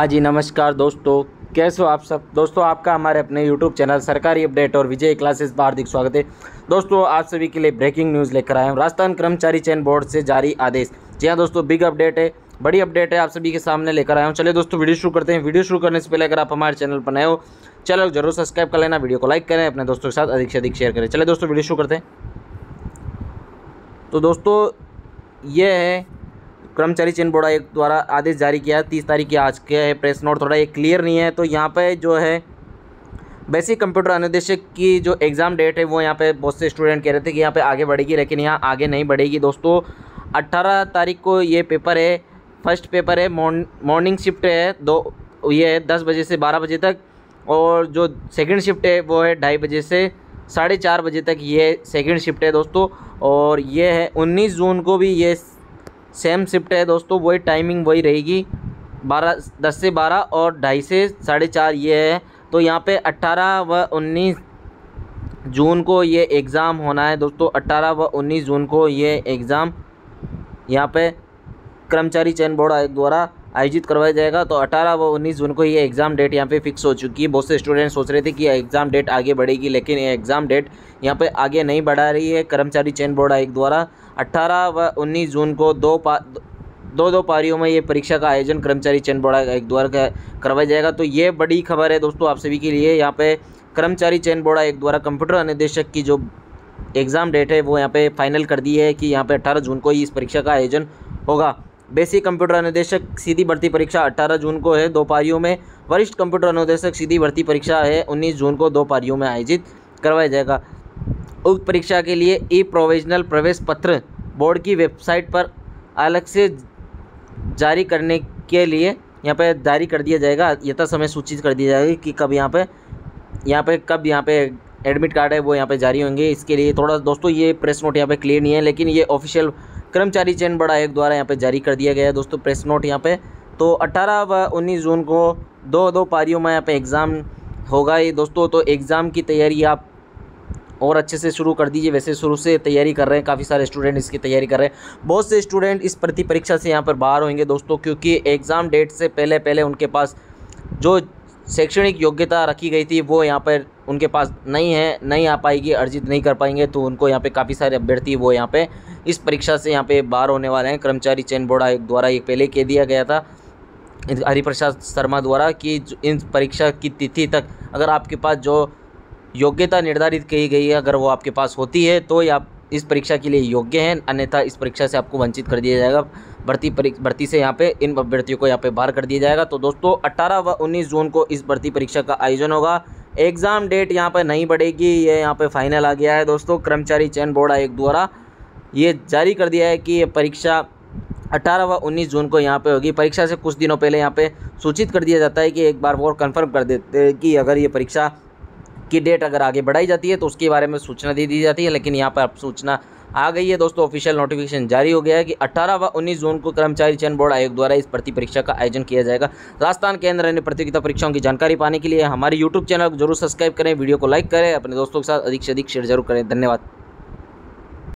हाँ जी, नमस्कार दोस्तों। कैसे हो आप सब? दोस्तों, आपका हमारे अपने YouTube चैनल सरकारी अपडेट और विजय क्लासेस पर हार्दिक स्वागत है। दोस्तों, आप सभी के लिए ब्रेकिंग न्यूज़ लेकर आए हूँ। राजस्थान कर्मचारी चयन बोर्ड से जारी आदेश। जी हाँ दोस्तों बिग अपडेट है, बड़ी अपडेट है आप सभी के सामने लेकर आया हूँ। चलिए दोस्तों वीडियो शुरू करते हैं। वीडियो शुरू करने से पहले अगर आप हमारे चैनल पर नए हो चलो ज़रूर सब्सक्राइब कर लेना वीडियो को लाइक करें, अपने दोस्तों के साथ अधिक से अधिक शेयर करें। चलिए दोस्तों वीडियो शुरू करते हैं। तो दोस्तों, ये है कर्मचारी चयन बोर्ड द्वारा आदेश जारी किया है, तीस तारीख की आज के है, प्रेस नोट थोड़ा ये क्लियर नहीं है। तो यहाँ पर जो है बेसिक कंप्यूटर अनुदेशक की जो एग्ज़ाम डेट है, वो यहाँ पे बहुत से स्टूडेंट कह रहे थे कि यहाँ पे आगे बढ़ेगी, लेकिन यहाँ आगे नहीं बढ़ेगी। दोस्तों 18 तारीख को ये पेपर है फ़र्स्ट पेपर है मॉर्निंग शिफ्ट है, दो, ये है दस बजे से बारह बजे तक, और जो सेकेंड शिफ्ट है, वो है ढाई बजे से साढ़े चार बजे तक ये सेकेंड शिफ्ट है दोस्तों, और ये है उन्नीस जून को भी ये सेम शिफ्ट है दोस्तों, वही टाइमिंग वही रहेगी। बारह, दस से बारह और ढाई से साढ़े चार ये है। तो यहाँ पे अट्ठारह व उन्नीस जून को ये एग्ज़ाम होना है दोस्तों। अट्ठारह व उन्नीस जून को ये एग्ज़ाम यहाँ पे कर्मचारी चयन बोर्ड द्वारा आयोजित करवाया जाएगा। तो 18 व 19 जून को ये एग्ज़ाम डेट यहाँ पे फिक्स हो चुकी है। बहुत से स्टूडेंट सोच रहे थे कि एग्ज़ाम डेट आगे बढ़ेगी, लेकिन ये एग्ज़ाम डेट यहाँ पे आगे नहीं बढ़ा रही है। कर्मचारी चयन बोर्ड आयोग द्वारा 18 व 19 जून को दो पा, दो दो पारियों में ये परीक्षा का आयोजन कर्मचारी चयन बोर्ड एक द्वारा करवाया जाएगा। तो ये बड़ी खबर है दोस्तों आप सभी के लिए। यहाँ पे कर्मचारी चयन बोर्ड एक द्वारा कंप्यूटर अनुदेशक की जो एग्ज़ाम डेट है, वो यहाँ पे फाइनल कर दी है कि यहाँ पे 18 जून को ही इस परीक्षा का आयोजन होगा। बेसिक कंप्यूटर अनुदेशक सीधी भर्ती परीक्षा 18 जून को है, दो पारियों में। वरिष्ठ कंप्यूटर अनुदेशक सीधी भर्ती परीक्षा है 19 जून को दो पारियों में आयोजित करवाया जाएगा। उक्त परीक्षा के लिए ई प्रोविजनल प्रवेश पत्र बोर्ड की वेबसाइट पर अलग से जारी करने के लिए यहाँ पे जारी कर दिया जाएगा। यथा समय सूचित कर दिया जाएगा कि कब यहाँ पे यहाँ पे कब यहाँ पे एडमिट कार्ड है, वो यहाँ पे जारी होंगे। इसके लिए थोड़ा दोस्तों ये प्रेस नोट यहाँ पे क्लियर नहीं है, लेकिन ये ऑफिशियल कर्मचारी चयन बड़ा आयोग द्वारा यहाँ पे जारी कर दिया गया है दोस्तों प्रेस नोट यहाँ पे। तो 18 व 19 जून को दो दो पारियों में यहाँ पे एग्ज़ाम होगा ये दोस्तों। तो एग्ज़ाम की तैयारी आप और अच्छे से शुरू कर दीजिए। वैसे शुरू से तैयारी कर रहे हैं, काफ़ी सारे स्टूडेंट इसकी तैयारी कर रहे हैं। बहुत से स्टूडेंट इस प्रति परीक्षा से यहाँ पर बाहर होंगे दोस्तों, क्योंकि एग्ज़ाम डेट से पहले पहले उनके पास जो शैक्षणिक योग्यता रखी गई थी, वो यहाँ पर उनके पास नहीं है, नहीं आ पाएगी, अर्जित नहीं कर पाएँगे तो उनको यहाँ पे काफ़ी सारे अभ्यर्थी वो यहाँ पे इस परीक्षा से यहाँ पे बाहर होने वाले हैं। कर्मचारी चयन बोर्ड आयोग द्वारा ये पहले कह दिया गया था। हरिप्रसाद शर्मा द्वारा कि इन परीक्षा की तिथि तक अगर आपके पास जो योग्यता निर्धारित की गई है, अगर वो आपके पास होती है तो आप इस परीक्षा के लिए योग्य हैं, अन्यथा इस परीक्षा से आपको वंचित कर दिया जाएगा। भर्ती भर्ती से यहाँ पे इन अभ्यर्थियों को यहाँ पे बाहर कर दिया जाएगा। तो दोस्तों 18 व 19 जून को इस भर्ती परीक्षा का आयोजन होगा। एग्ज़ाम डेट यहाँ पर नहीं बढ़ेगी ये यहाँ पे फाइनल आ गया है दोस्तों। कर्मचारी चयन बोर्ड आयोग द्वारा ये जारी कर दिया है कि ये परीक्षा 18 व 19 जून को यहाँ पे होगी। परीक्षा से कुछ दिनों पहले यहाँ पे सूचित कर दिया जाता है कि एक बार और कंफर्म कर देते हैं कि अगर ये परीक्षा की डेट अगर आगे बढ़ाई जाती है तो उसके बारे में सूचना दे दी जाती है। लेकिन यहाँ पर अब सूचना आ गई है। दोस्तों ऑफिशियल नोटिफिकेशन जारी हो गया है कि 18 व 19 जून को कर्मचारी चयन बोर्ड आयोग द्वारा इस प्रति परीक्षा का आयोजन किया जाएगा। राजस्थान केंद्र ने प्रतियोगिता परीक्षाओं की जानकारी पाने के लिए हमारे यूट्यूब चैनल को ज़रूर सब्सक्राइब करें, वीडियो को लाइक करें, अपने दोस्तों के साथ अधिक से अधिक शेयर ज़रूर करें। धन्यवाद।